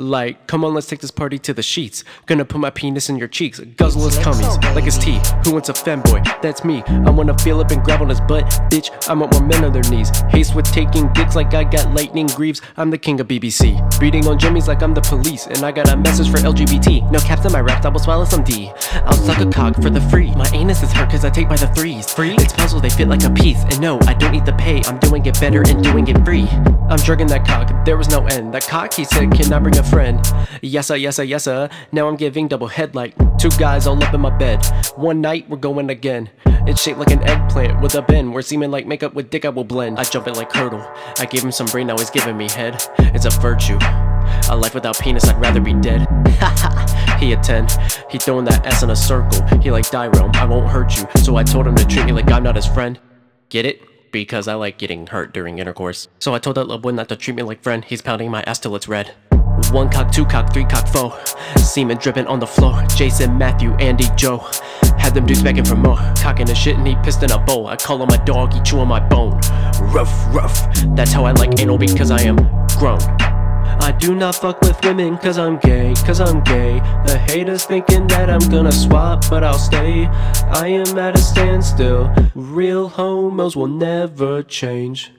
Like, come on, let's take this party to the sheets. Gonna put my penis in your cheeks, guzzle his cummies like his tea. Who wants a femboy? That's me. I wanna feel up and grab on his butt, bitch. I want more men on their knees. Haste with taking dicks like I got lightning greaves. I'm the king of BBC. Beating on jimmies like I'm the police, and I got a message for LGBT. No caps in my rap, I will swallow some D. I'll suck a cock for the free. My anus is hurt cause I take by the threes. Free? It's puzzle, they fit like a piece. And no, I don't need the pay. I'm doing it better and doing it free. I'm drugging that cock, there was no end. That cock, he said, can I bring a friend? Yes, sir, yes, sir, yes, sir. Now I'm giving double headlight. two guys all up in my bed. One night, we're going again. It's shaped like an eggplant with a bend. Where seeming like makeup with dick I will blend. I jump it like hurdle. I gave him some brain, now he's giving me head. It's a virtue. A life without penis, I'd rather be dead. he a 10. He throwing that S in a circle. He like Direlm, I won't hurt you. So I told him to treat me like I'm not his friend. Get it? Because I like getting hurt during intercourse. So I told that little boy not to treat me like friend. He's pounding my ass till it's red. One cock, two cock, three cock, four. Semen dripping on the floor. Jason, Matthew, Andy, Joe. Had them dudes begging for more. Cocking the shit and he pissed in a bowl. I call him my dog, he chewing my bone. Rough, rough. That's how I like anal because I am grown. I do not fuck with women cause I'm gay, cause I'm gay. The haters thinking that I'm gonna swap, but I'll stay. I am at a standstill. Real homos will never change.